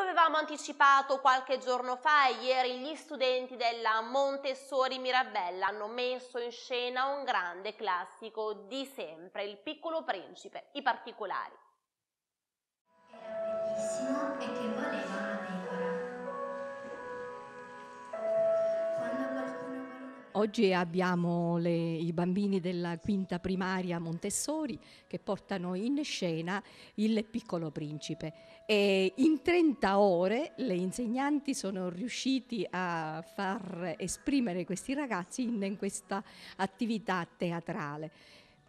lo avevamo anticipato qualche giorno fa, ieri gli studenti della Montessori Mirabella hanno messo in scena un grande classico di sempre, Il piccolo principe, i particolari. Era bellissimo e che voleva una Oggi abbiamo le, i bambini della quinta primaria Montessori che portano in scena il piccolo principe e in 30 ore le insegnanti sono riusciti a far esprimere questi ragazzi in, in questa attività teatrale.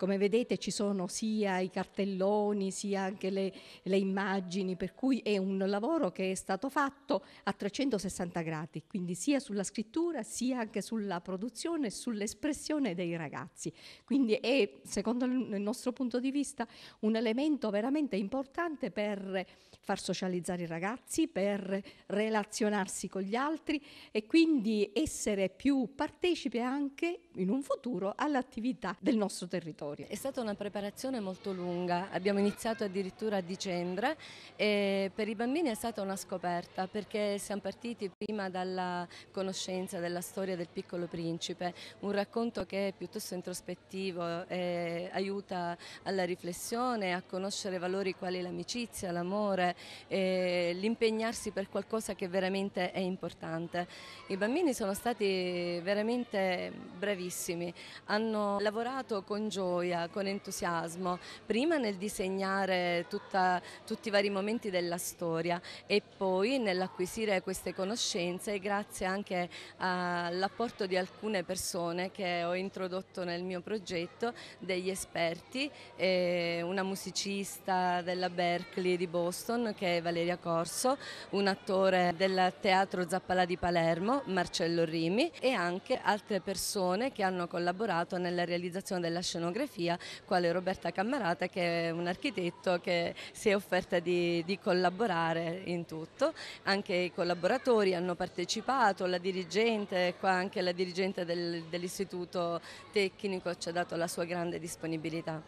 Come vedete ci sono sia i cartelloni sia anche le, le, immagini, per cui è un lavoro che è stato fatto a 360 gradi, quindi sia sulla scrittura sia anche sulla produzione e sull'espressione dei ragazzi. Quindi è, secondo il nostro punto di vista, un elemento veramente importante per far socializzare i ragazzi, per relazionarsi con gli altri e quindi essere più partecipi anche in un futuro all'attività del nostro territorio storia. È stata una preparazione molto lunga, abbiamo iniziato addirittura a dicembre e per i bambini è stata una scoperta perché siamo partiti prima dalla conoscenza della storia del piccolo principe, un racconto che è piuttosto introspettivo e aiuta alla riflessione, a conoscere valori quali l'amicizia, l'amore, l'impegnarsi per qualcosa che veramente è importante. I bambini sono stati veramente bravissimi, hanno lavorato con gioia gioia, con entusiasmo, prima nel disegnare tutta, tutti i vari momenti della storia e poi nell'acquisire queste conoscenze grazie anche all'apporto di alcune persone che ho introdotto nel mio progetto, degli esperti, una musicista della Berkeley di Boston che è Valeria Corso, un attore del teatro Zappalà di Palermo, Marcello Rimi e anche altre persone che hanno collaborato nella realizzazione della scenografia fotografia, quale Roberta Cammarata che è un architetto che si è offerta di, di collaborare in tutto. Anche i collaboratori hanno partecipato, la dirigente, qua anche la dirigente del, dell'istituto tecnico ci ha dato la sua grande disponibilità.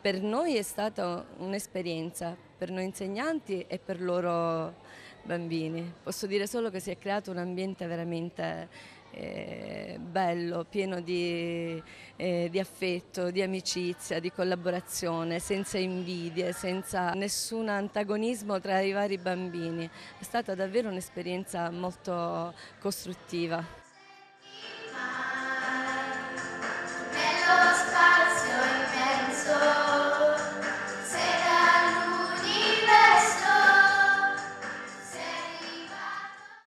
Per noi è stata un'esperienza, per noi insegnanti e per loro bambini. Posso dire solo che si è creato un ambiente veramente eh, bello, pieno di, eh, di, affetto, di amicizia, di collaborazione, senza invidie, senza nessun antagonismo tra i vari bambini. È stata davvero un'esperienza molto costruttiva.